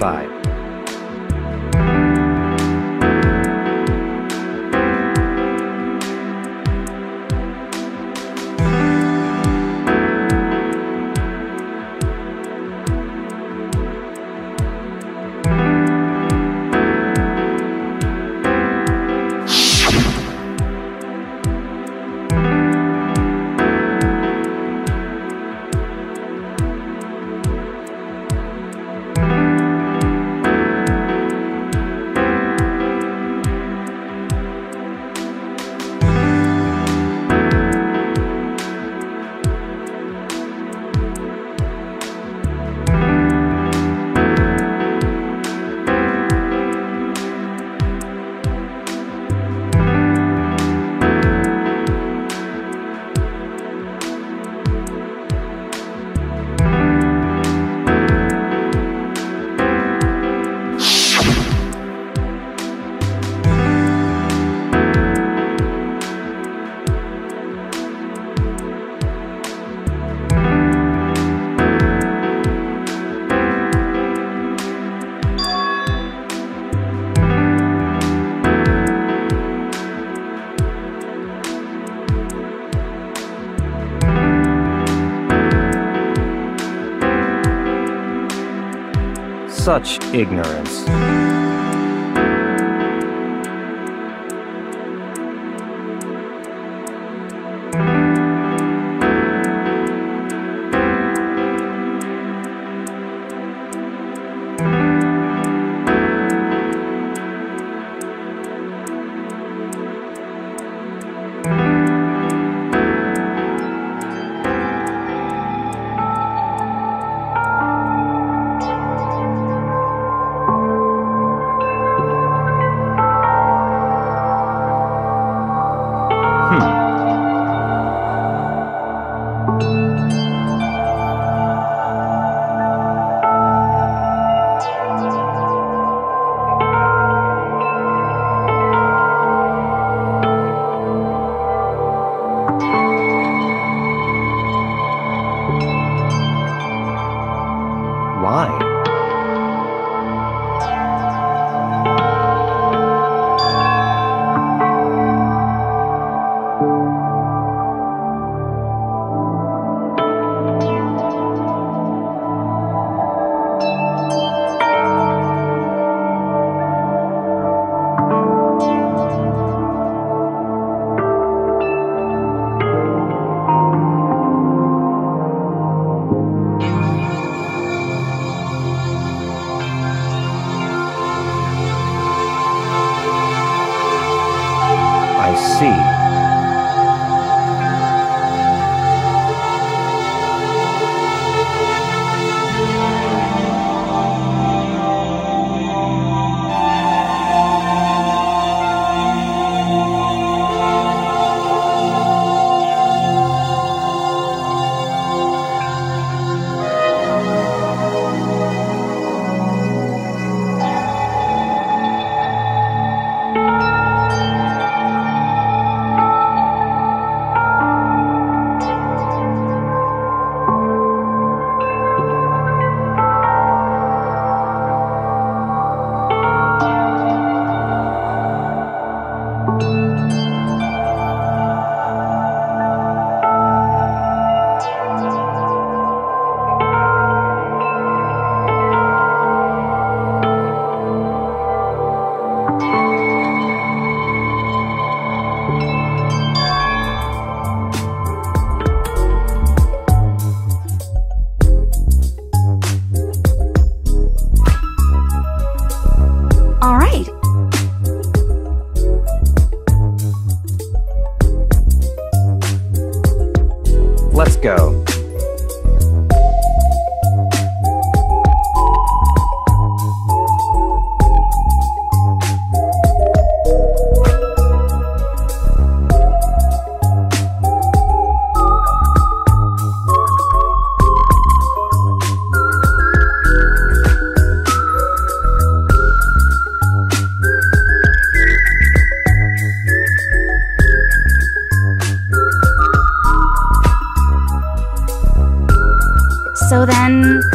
Goodbye. Such ignorance. See. Go. So then,